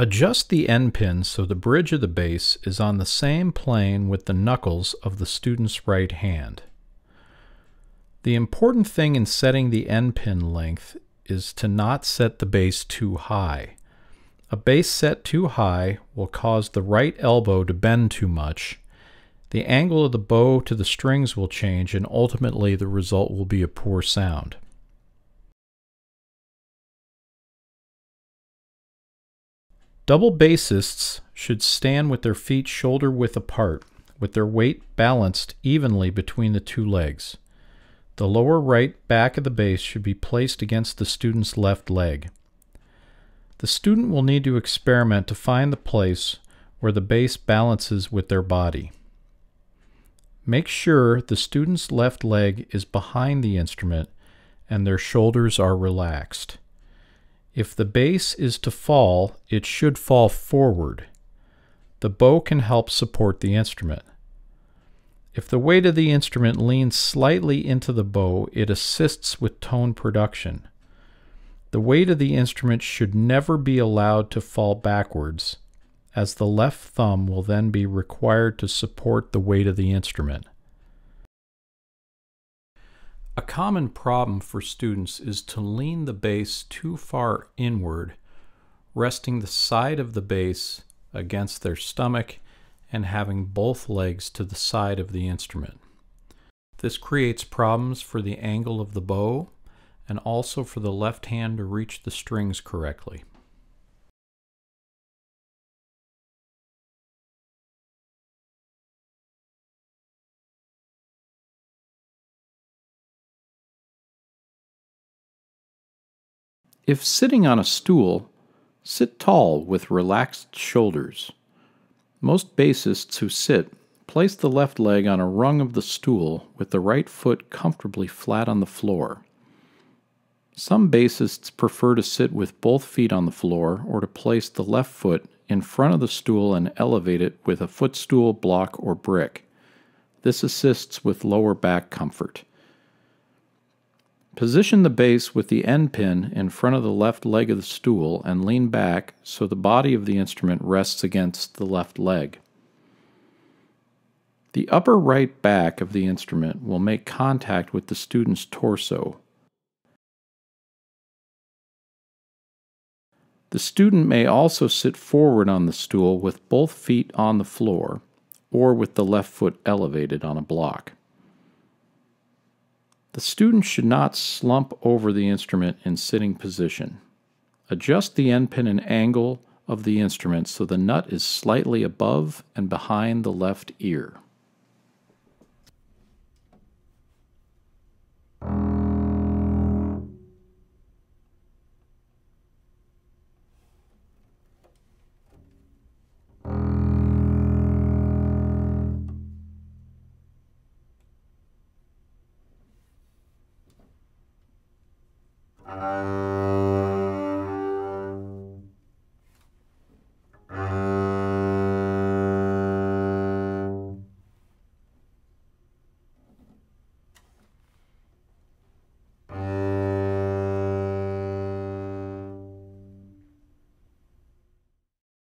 Adjust the end pin so the bridge of the bass is on the same plane with the knuckles of the student's right hand. The important thing in setting the end pin length is to not set the bass too high. A bass set too high will cause the right elbow to bend too much. The angle of the bow to the strings will change and ultimately the result will be a poor sound. Double bassists should stand with their feet shoulder width apart, with their weight balanced evenly between the two legs. The lower right back of the bass should be placed against the student's left leg. The student will need to experiment to find the place where the bass balances with their body. Make sure the student's left leg is behind the instrument and their shoulders are relaxed. If the bass is to fall, it should fall forward. The bow can help support the instrument. If the weight of the instrument leans slightly into the bow, it assists with tone production. The weight of the instrument should never be allowed to fall backwards, as the left thumb will then be required to support the weight of the instrument. A common problem for students is to lean the bass too far inward, resting the side of the bass against their stomach and having both legs to the side of the instrument. This creates problems for the angle of the bow and also for the left hand to reach the strings correctly. If sitting on a stool, sit tall with relaxed shoulders. Most bassists who sit place the left leg on a rung of the stool with the right foot comfortably flat on the floor. Some bassists prefer to sit with both feet on the floor or to place the left foot in front of the stool and elevate it with a footstool, block, or brick. This assists with lower back comfort. Position the bass with the end pin in front of the left leg of the stool and lean back so the body of the instrument rests against the left leg. The upper right back of the instrument will make contact with the student's torso. The student may also sit forward on the stool with both feet on the floor or with the left foot elevated on a block. The student should not slump over the instrument in sitting position. Adjust the end pin and angle of the instrument so the nut is slightly above and behind the left ear. Música